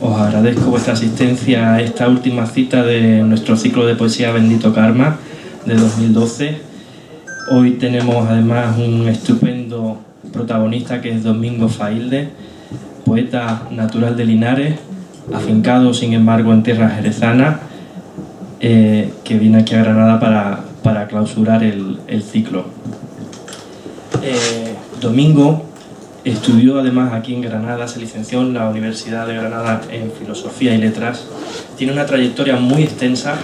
os agradezco vuestra asistencia a esta última cita de nuestro ciclo de poesía Bendito Karma de 2012. Hoy tenemos además un estupendo protagonista que es Domingo Failde, poeta natural de Linares, afincado sin embargo en tierra jerezana, eh, que viene aquí a Granada para, clausurar el, ciclo. Eh, Domingo estudió además aquí en Granada, se licenció en la Universidad de Granada en Filosofía y Letras. Tiene una trayectoria muy extensa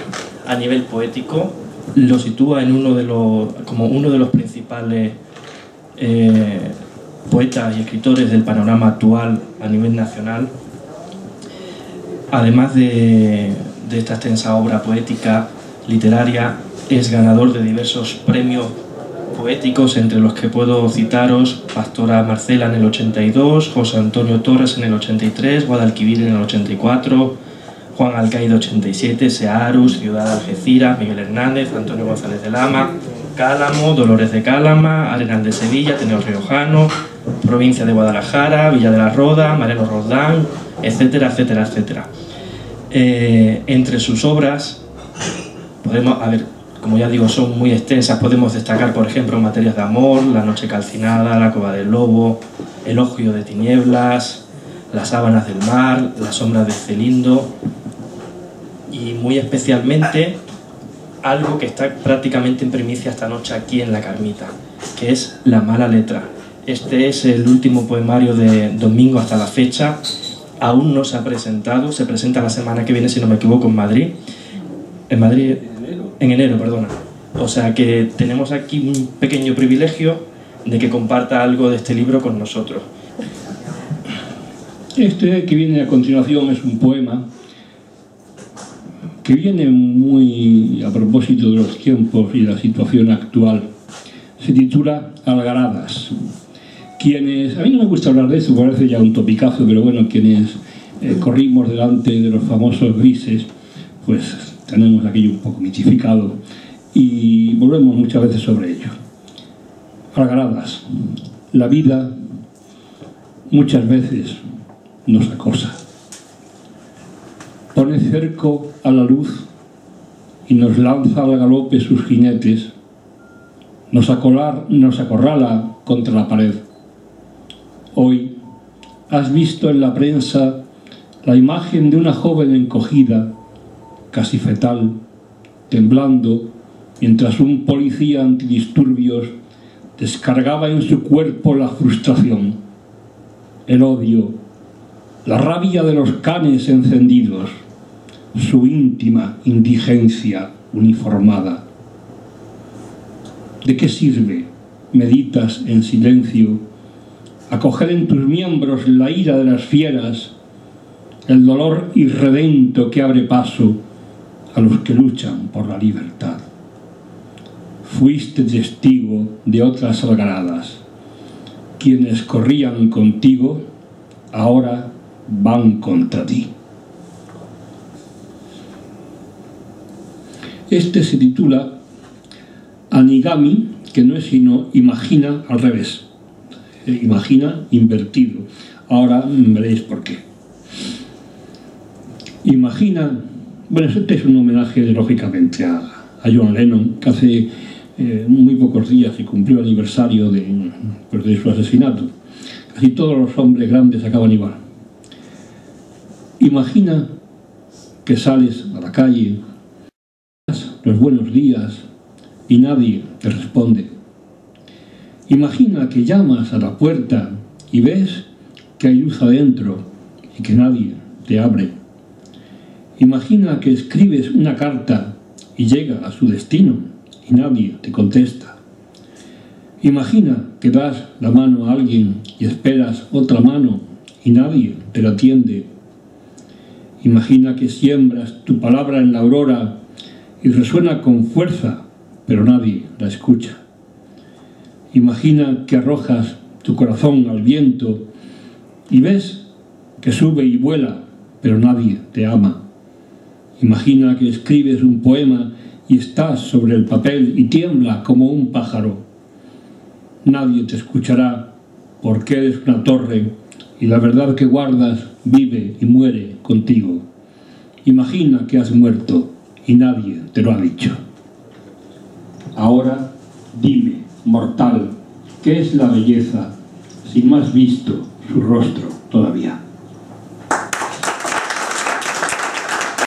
a nivel poético, lo sitúa en uno de los, como uno de los principales eh, poetas y escritores del panorama actual a nivel nacional. Además de, de esta extensa obra poética, literaria, es ganador de diversos premios poéticos, entre los que puedo citaros Pastora Marcela en el 82, José Antonio Torres en el 83, Guadalquivir en el 84, Juan Alcaide 87, Searus, Ciudad de Algeciras, Miguel Hernández, Antonio González de Lama, Cálamo, Dolores de Cálama, Arenal de Sevilla, Teneo Riojano, Provincia de Guadalajara, Villa de la Roda, Mareno Roldán, etcétera, etcétera, etcétera. Eh, entre sus obras, podemos, a ver, como ya digo, son muy extensas, podemos destacar, por ejemplo, Materias de Amor, La Noche Calcinada, La Cova del Lobo, Elogio de Tinieblas, Las Sábanas del Mar, Las Sombras de Celindo, y muy especialmente algo que está prácticamente en primicia esta noche aquí en La Carmita, que es La Mala Letra. Este es el último poemario de Domingo hasta la fecha, aún no se ha presentado, se presenta la semana que viene, si no me equivoco, en Madrid. En Madrid, en enero, perdona. O sea que tenemos aquí un pequeño privilegio de que comparta algo de este libro con nosotros. Este que viene a continuación es un poema que viene muy a propósito de los tiempos y la situación actual. Se titula Algaradas. Quienes, a mí no me gusta hablar de eso, parece ya un topicazo, pero bueno, quienes eh, corrimos delante de los famosos grises, pues tenemos aquello un poco mitificado y volvemos muchas veces sobre ello. Algaradas. La vida muchas veces nos acosa pone cerco a la luz y nos lanza al galope sus jinetes, nos, nos acorrala contra la pared. Hoy has visto en la prensa la imagen de una joven encogida, casi fetal, temblando, mientras un policía antidisturbios descargaba en su cuerpo la frustración, el odio, la rabia de los canes encendidos, su íntima indigencia uniformada. ¿De qué sirve, meditas en silencio, acoger en tus miembros la ira de las fieras, el dolor irredento que abre paso a los que luchan por la libertad? Fuiste testigo de otras sagradas. Quienes corrían contigo, ahora van contra ti. Este se titula Anigami, que no es sino imagina al revés. Eh, imagina invertido. Ahora veréis por qué. Imagina, bueno, este es un homenaje lógicamente a, John Lennon, que hace eh, muy pocos días y cumplió el aniversario de, pues, de su asesinato. Casi todos los hombres grandes acaban igual. Imagina que sales a la calle los buenos días y nadie te responde. Imagina que llamas a la puerta y ves que hay luz adentro y que nadie te abre. Imagina que escribes una carta y llega a su destino y nadie te contesta. Imagina que das la mano a alguien y esperas otra mano y nadie te la atiende. Imagina que siembras tu palabra en la aurora y resuena con fuerza, pero nadie la escucha. Imagina que arrojas tu corazón al viento y ves que sube y vuela, pero nadie te ama. Imagina que escribes un poema y estás sobre el papel y tiembla como un pájaro. Nadie te escuchará porque eres una torre y la verdad que guardas vive y muere contigo. Imagina que has muerto y nadie te lo ha dicho. Ahora dime, mortal, ¿qué es la belleza si no has visto su rostro todavía?